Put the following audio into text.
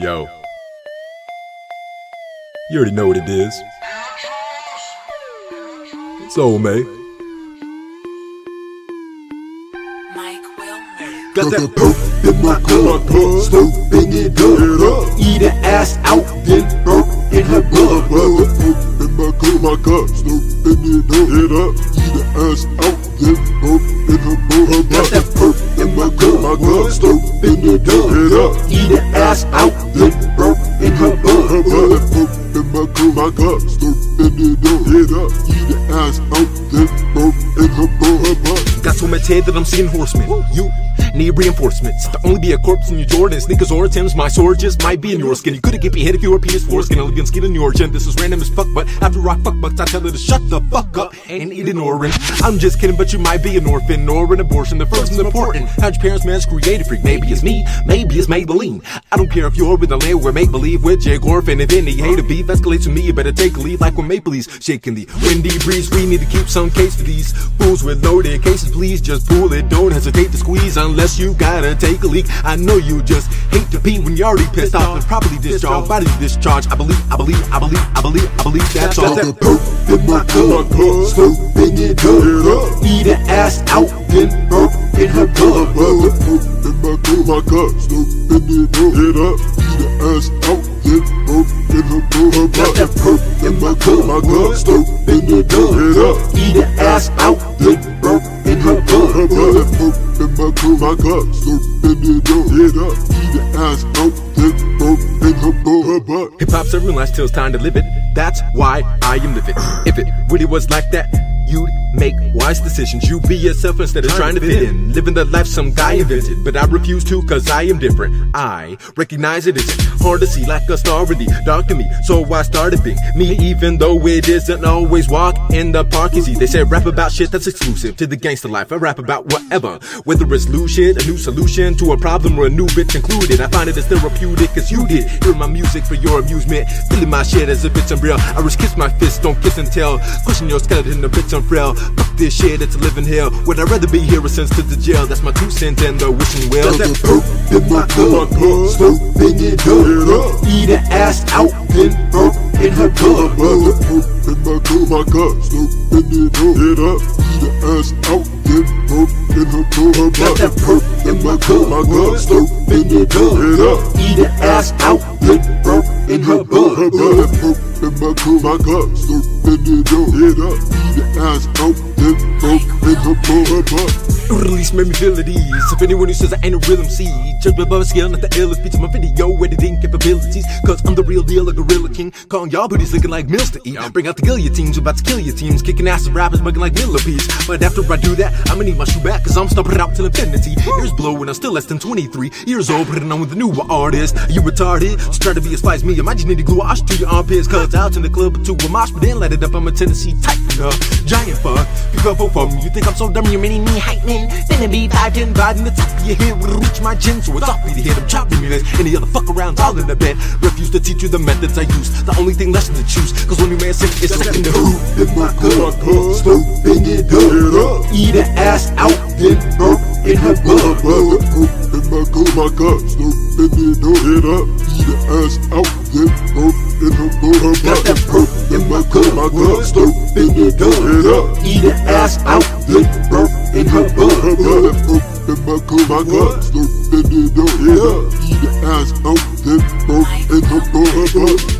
Yo. You already know what it is. So, May. Mike Wilmer. Got that perp in my cup, slurping it up. Eat her ass out, then burp in her blood. Perp in my cup, my cup, slurping it up. Eat her ass out, then burp in her blood. Got that perp in my cup, my cup, slurping it up. Eat her ass out, then burp in my cup, my cup, Got head that I'm seeing horsemen. You need reinforcements. To only be a corpse in your Jordan sneakers or Tim's. My sword just might be in your skin. You couldn't get me hit if you were PS4 skin. Olivia skin in your chin. This is random as fuck, but after rock fuck bucks, I tell her to shut the fuck up and eat an orange. I'm just kidding, but you might be an orphan or an abortion. The first is important. How'd your parents manage creative freak? Maybe it's me, maybe it's Maybelline. I don't care if you're in the land where make believe with Jake Orphan. If any hate of beef escalates to me, you better take a leave like when Maple Leafs shaking the windy breeze. We need to keep some case for these fools with loaded cases. Please just pull it. Don't hesitate to squeeze unless you gotta take a leak. I know you just hate to pee when you're already pissed off and properly discharged. Body discharge. I believe, I believe, I believe, I believe, I believe that's all. The perp in my cup, slurping it up. Eat her ass out, then burp in her blood. Perp in my cup, my cup, slurping it up. It up. Eat her ass out, then burp in her blood. Got that perp in my cup, my cup, slurping it up. Eat her ass out, then in her in my my cup, it up. It up. Eat her ass in her blood. Hip hop's last till it's time to live it. That's why I am livid. If it really was like that, you'd make wise decisions. You be yourself instead of trying to fit in. Living the life some guy invented. But I refuse to cause I am different. I recognize it isn't hard to see like a star really dark to me. So I started being me even though it isn't always walk in the park easy. They say rap about shit that's exclusive to the gangster life. I rap about whatever. Whether it's loose shit, a new solution to a problem or a new bitch included. I find it as therapeutic as you did. Hear my music for your amusement. Feeling my shit as if it's unreal. I risk kiss my fist, don't kiss and tell. Pushing your skeleton a bitch unfrail. Fuck this shit, it's a living hell. Would I rather be here or sentenced to the jail? That's my two cents and the wishing well. Got the perp in my cup, slurping it up. Eat her ass out, then burp in her blood. Got the perp in my cup, my cup, slurping it up. Eat her ass out, then burp in her blood. Got that perp in my cup, my cup, slurping it up. Eat her ass out, then burp in her blood. In my cup, my cup, slurping it up. Eat her ass out, then blood. Release made me feel at ease. If anyone who says I ain't a real MC, judge me by my skill, not the illest beats of my video editing capabilities. Cause I'm the real deal, a gorilla king. Calling y'all booties looking like meals to eat. Bring out the guillotines, about to kill your teams. Kicking ass and rappers, mugging like millipedes. But after I do that, I'ma need my shoe back, cause I'm stomping it out till infinity. Ears blowing, I'm still less than 23 years old, putting on with a newer artist. You retarded? Just try to be as fly as me. I might just need to glue ash to your armpits. Cause out in the club to a mosh, but then light it up. I'm a Tennessee type. Uh, giant fuck. You fell for me. You think I'm so dumb, you're mini me man. Finna be five ten five in the top of your head will reach my chin, so it's off me to hit. I'm chopping me this. Any other fuck around's all in the bed. Refuse to teach you the methods I use. The only thing less to choose. Cause when you man sick, it's second to who. in my cup, slurping it up. Eat her ass out, then burp in her the perp in my cup, my cup, slurping it up. Eat her ass out, then burp in her blood. Got that perp in my cup, my cup, slurping spit it up, eat the ass out, lick burp in her butt, her butt, in my cup, my cup, slurp eat the ass out, lick burp in her butt, her butt.